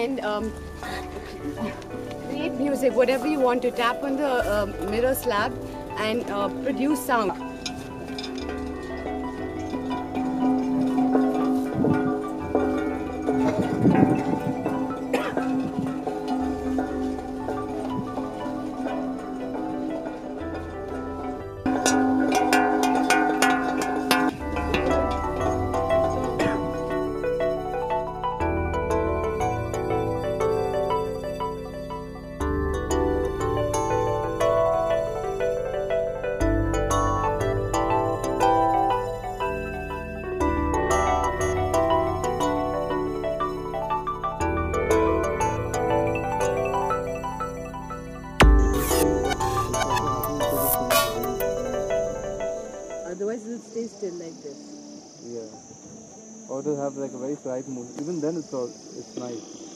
and um, create music, whatever you want to tap on the uh, mirror slab and uh, produce sound. It'll stay still like this. Yeah. Or to have like a very slight motion. Even then, it's all it's nice.